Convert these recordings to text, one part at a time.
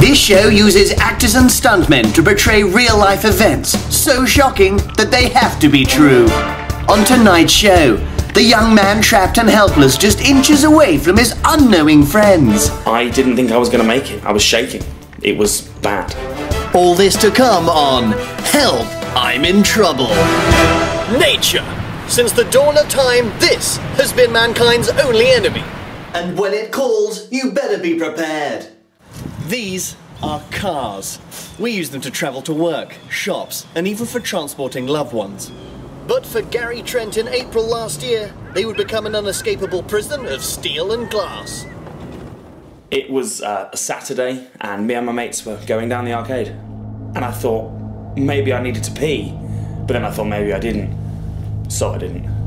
This show uses actors and stuntmen to portray real life events so shocking that they have to be true. On tonight's show, the young man trapped and helpless just inches away from his unknowing friends. I didn't think I was going to make it. I was shaking. It was bad. All this to come on Help, I'm in Trouble. Nature! Since the dawn of time, this has been mankind's only enemy. And when it calls, you better be prepared. These are cars. We use them to travel to work, shops, and even for transporting loved ones. But for Gary Trent in April last year, they would become an unescapable prison of steel and glass. It was uh, a Saturday, and me and my mates were going down the arcade. And I thought maybe I needed to pee, but then I thought maybe I didn't. So I didn't.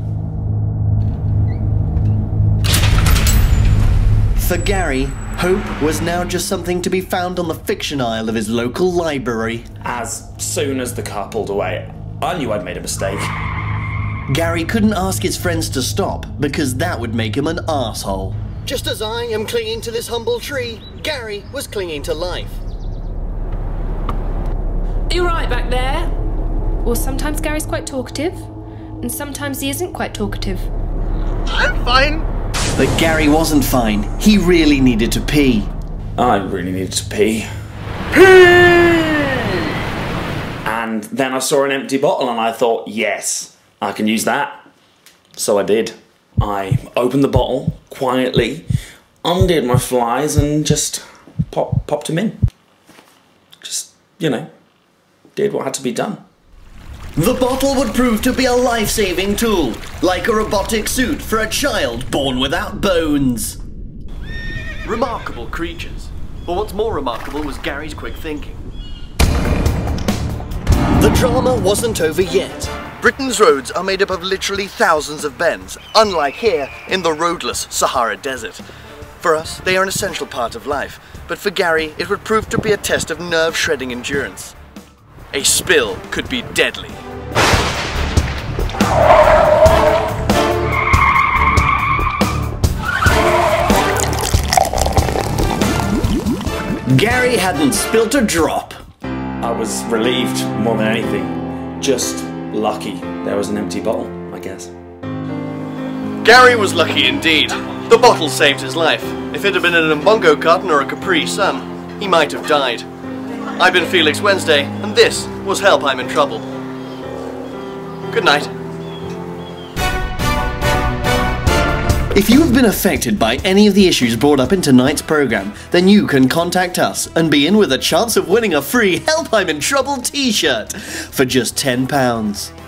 For Gary, hope was now just something to be found on the fiction aisle of his local library. As soon as the car pulled away, I knew I'd made a mistake. Gary couldn't ask his friends to stop because that would make him an asshole. Just as I am clinging to this humble tree, Gary was clinging to life. Are you right back there? Well, sometimes Gary's quite talkative, and sometimes he isn't quite talkative. I'm fine. But Gary wasn't fine. He really needed to pee. I really needed to pee. Pee! And then I saw an empty bottle and I thought, yes, I can use that. So I did. I opened the bottle quietly, undid my flies, and just pop, popped him in. Just, you know, did what had to be done. The bottle would prove to be a life saving tool, like a robotic suit for a child born without bones. Remarkable creatures. But what's more remarkable was Gary's quick thinking. The drama wasn't over yet. Britain's roads are made up of literally thousands of bends, unlike here in the roadless Sahara Desert. For us, they are an essential part of life, but for Gary, it would prove to be a test of nerve shredding endurance. A spill could be deadly. Gary hadn't spilt a drop. I was relieved more than anything. Just lucky there was an empty bottle, I guess. Gary was lucky indeed. The bottle saved his life. If it had been in a Mbongo carton or a Capri Sun, he might have died. I've been Felix Wednesday, and this was Help I'm in Trouble. Good night. If you have been affected by any of the issues brought up in tonight's program, then you can contact us and be in with a chance of winning a free Help I'm in Trouble t shirt for just £10.